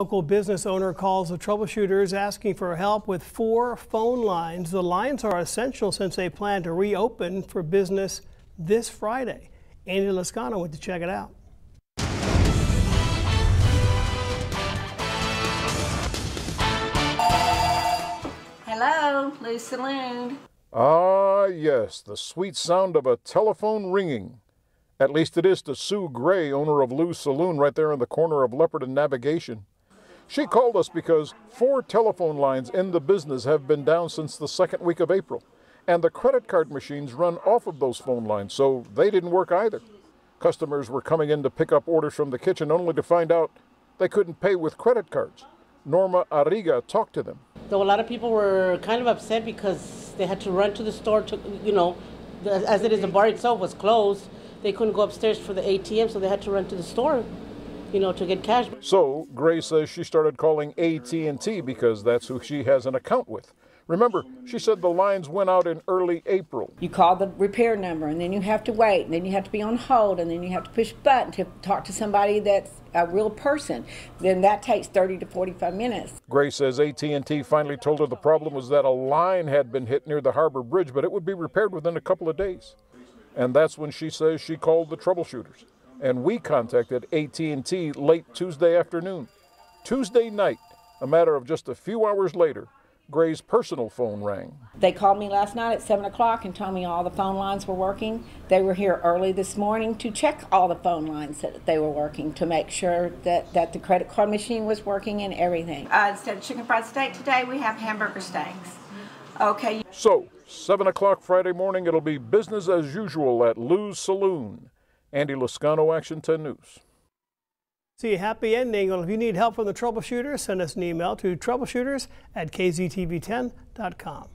Local business owner calls the troubleshooters asking for help with four phone lines. The lines are essential since they plan to reopen for business this Friday. Andy Lascano went to check it out. Hello, Lou's Saloon. Ah, yes, the sweet sound of a telephone ringing. At least it is to Sue Gray, owner of Lou's Saloon, right there in the corner of Leopard and Navigation. She called us because four telephone lines in the business have been down since the second week of April, and the credit card machines run off of those phone lines, so they didn't work either. Customers were coming in to pick up orders from the kitchen only to find out they couldn't pay with credit cards. Norma Arriga talked to them. Though a lot of people were kind of upset because they had to run to the store to, you know, as it is, the bar itself was closed. They couldn't go upstairs for the ATM, so they had to run to the store, you know, to get cash. So Gray says she started calling AT&T because that's who she has an account with. Remember, she said the lines went out in early April. You call the repair number, and then you have to wait, and then you have to be on hold, and then you have to push a button to talk to somebody that's a real person. Then that takes 30 to 45 minutes. Gray says AT&T finally told her the problem was that a line had been hit near the Harbor Bridge, but it would be repaired within a couple of days. And that's when she says she called the troubleshooters. And we contacted AT&T late Tuesday afternoon. Tuesday night, a matter of just a few hours later, Gray's personal phone rang. They called me last night at 7 o'clock and told me all the phone lines were working. They were here early this morning to check all the phone lines that they were working to make sure that, that the credit card machine was working and everything. Uh, instead of chicken fried steak today, we have hamburger steaks. Okay. So, 7 o'clock Friday morning, it'll be business as usual at Lou's Saloon. Andy Lascano, Action 10 News. See a happy ending. Well, if you need help from the troubleshooters, send us an email to troubleshooters at kztv10.com.